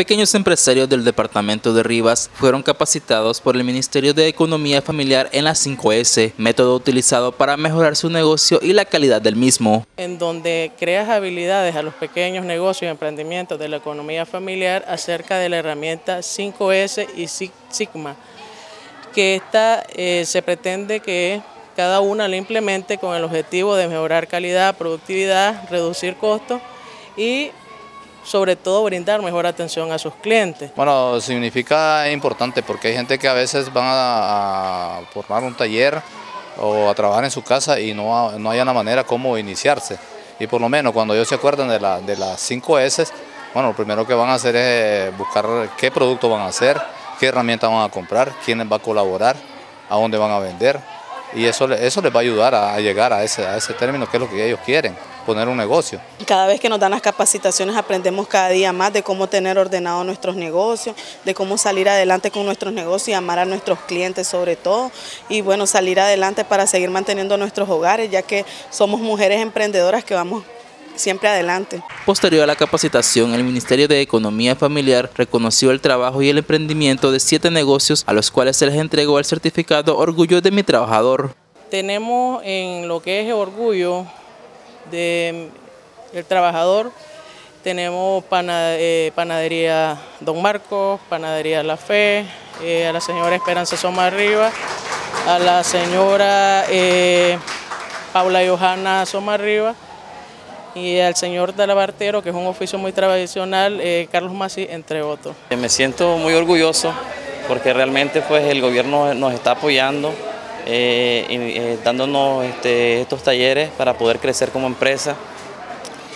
pequeños empresarios del departamento de Rivas fueron capacitados por el Ministerio de Economía Familiar en la 5S, método utilizado para mejorar su negocio y la calidad del mismo. En donde creas habilidades a los pequeños negocios y emprendimientos de la economía familiar acerca de la herramienta 5S y Sigma, que esta eh, se pretende que cada una la implemente con el objetivo de mejorar calidad, productividad, reducir costos y sobre todo brindar mejor atención a sus clientes. Bueno, significa importante porque hay gente que a veces van a, formar un taller o a trabajar en su casa y no, no hay una manera cómo iniciarse. Y por lo menos cuando ellos se acuerdan de, la, de las 5 S, bueno, lo primero que van a hacer es buscar qué producto van a hacer, qué herramientas van a comprar, quiénes va a colaborar, a dónde van a vender, y eso, eso les va a ayudar a, llegar a ese, a ese término que es lo que ellos quieren, poner un negocio. Cada vez que nos dan las capacitaciones aprendemos cada día más de cómo tener ordenado nuestros negocios, de cómo salir adelante con nuestros negocios y amar a nuestros clientes sobre todo y bueno, salir adelante para seguir manteniendo nuestros hogares ya que somos mujeres emprendedoras que vamos siempre adelante. Posterior a la capacitación, el Ministerio de Economía Familiar reconoció el trabajo y el emprendimiento de siete negocios a los cuales se les entregó el certificado Orgullo de mi Trabajador. Tenemos en lo que es el orgullo del trabajador, tenemos eh, panadería Don Marcos, panadería La Fe, eh, a la señora Esperanza Soma Arriba, a la señora eh, Paula Johanna Soma Arriba, y al señor Dalabartero, que es un oficio muy tradicional, eh, Carlos Masi, entre otros. Me siento muy orgulloso porque realmente pues, el gobierno nos está apoyando, eh, eh, dándonos este, estos talleres para poder crecer como empresa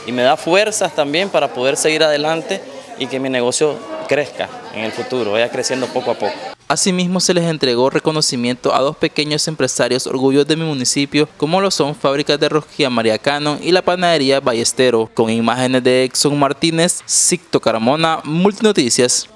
y me da fuerzas también para poder seguir adelante y que mi negocio crezca en el futuro, vaya creciendo poco a poco. Asimismo se les entregó reconocimiento a dos pequeños empresarios orgullos de mi municipio, como lo son Fábricas de Rosquilla María Cano y la Panadería Ballestero, con imágenes de Exxon Martínez, Sicto Caramona, Multinoticias.